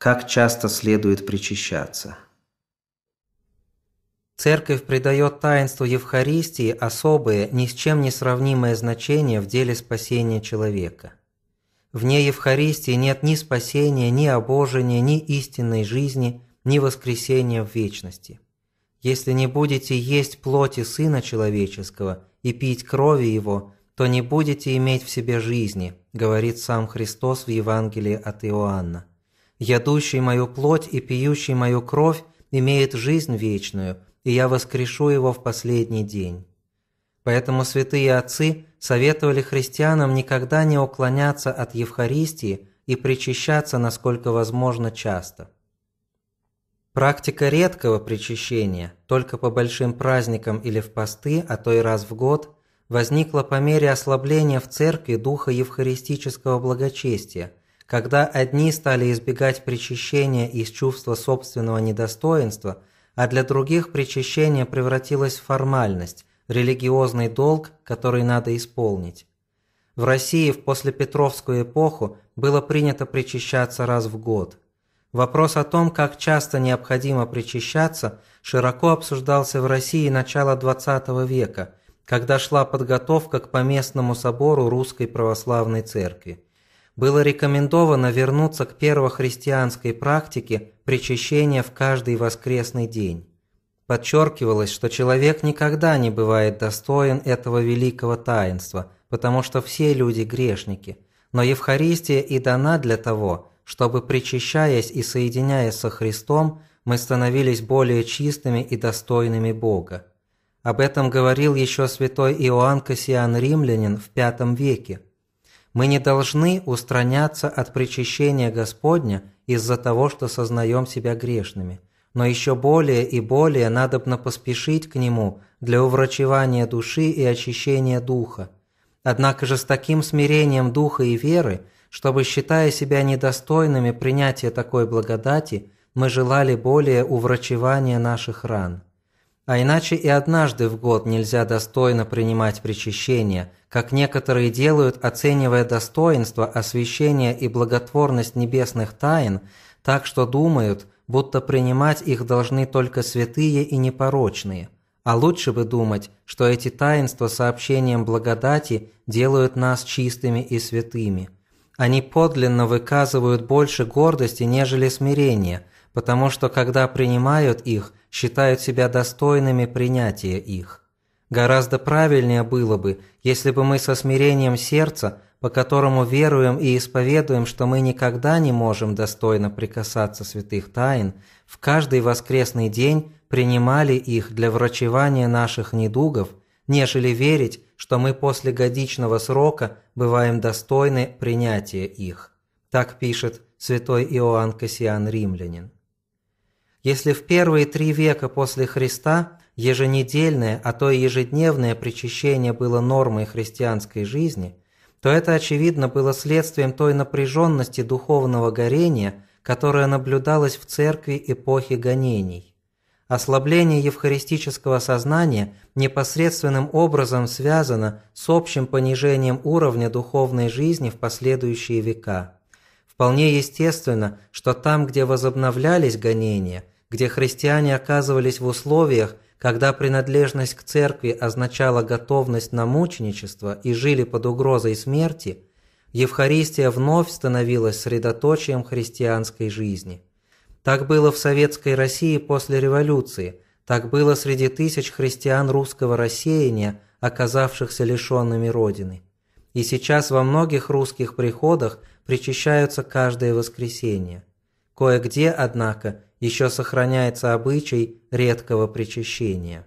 Как часто следует причащаться? Церковь придает таинству Евхаристии особое, ни с чем не сравнимое значение в деле спасения человека. Вне Евхаристии нет ни спасения, ни обожения, ни истинной жизни, ни воскресения в вечности. Если не будете есть плоти Сына Человеческого и пить крови Его, то не будете иметь в себе жизни, говорит сам Христос в Евангелии от Иоанна. Ядущий мою плоть и пьющий мою кровь имеет жизнь вечную, и я воскрешу его в последний день. Поэтому святые отцы советовали христианам никогда не уклоняться от Евхаристии и причащаться насколько возможно часто. Практика редкого причащения, только по большим праздникам или в посты, а то и раз в год, возникла по мере ослабления в церкви духа евхаристического благочестия, когда одни стали избегать причащения из чувства собственного недостоинства, а для других причащение превратилось в формальность, религиозный долг, который надо исполнить. В России в послепетровскую эпоху было принято причащаться раз в год. Вопрос о том, как часто необходимо причащаться, широко обсуждался в России начала XX века, когда шла подготовка к поместному собору Русской Православной Церкви. Было рекомендовано вернуться к первохристианской практике причащения в каждый воскресный день. Подчеркивалось, что человек никогда не бывает достоин этого великого таинства, потому что все люди грешники. Но Евхаристия и дана для того, чтобы, причащаясь и соединяясь со Христом, мы становились более чистыми и достойными Бога. Об этом говорил еще святой Иоанн Кассиан Римлянин в V веке. Мы не должны устраняться от причащения Господня из-за того, что сознаем себя грешными – но еще более и более надобно поспешить к нему для уврачевания души и очищения духа. Однако же с таким смирением духа и веры, чтобы, считая себя недостойными принятия такой благодати, мы желали более уврачевания наших ран. А иначе и однажды в год нельзя достойно принимать причащение, как некоторые делают, оценивая достоинство, освящение и благотворность небесных тайн, так что думают – будто принимать их должны только святые и непорочные, а лучше бы думать, что эти таинства сообщением благодати делают нас чистыми и святыми. Они подлинно выказывают больше гордости, нежели смирения, потому что когда принимают их, считают себя достойными принятия их. Гораздо правильнее было бы, если бы мы со смирением сердца – по которому веруем и исповедуем, что мы никогда не можем достойно прикасаться святых тайн, в каждый воскресный день принимали их для врачевания наших недугов, нежели верить, что мы после годичного срока бываем достойны принятия их. Так пишет святой Иоанн Кассиан Римлянин. Если в первые три века после Христа еженедельное, а то и ежедневное причащение было нормой христианской жизни – то это, очевидно, было следствием той напряженности духовного горения, которая наблюдалась в церкви эпохи гонений. Ослабление евхаристического сознания непосредственным образом связано с общим понижением уровня духовной жизни в последующие века. Вполне естественно, что там, где возобновлялись гонения, где христиане оказывались в условиях, когда принадлежность к церкви означала готовность на мученичество и жили под угрозой смерти, Евхаристия вновь становилась средоточием христианской жизни. Так было в советской России после революции, так было среди тысяч христиан русского рассеяния, оказавшихся лишенными Родины. И сейчас во многих русских приходах причащаются каждое воскресенье. Кое-где, однако, еще сохраняется обычай редкого причащения.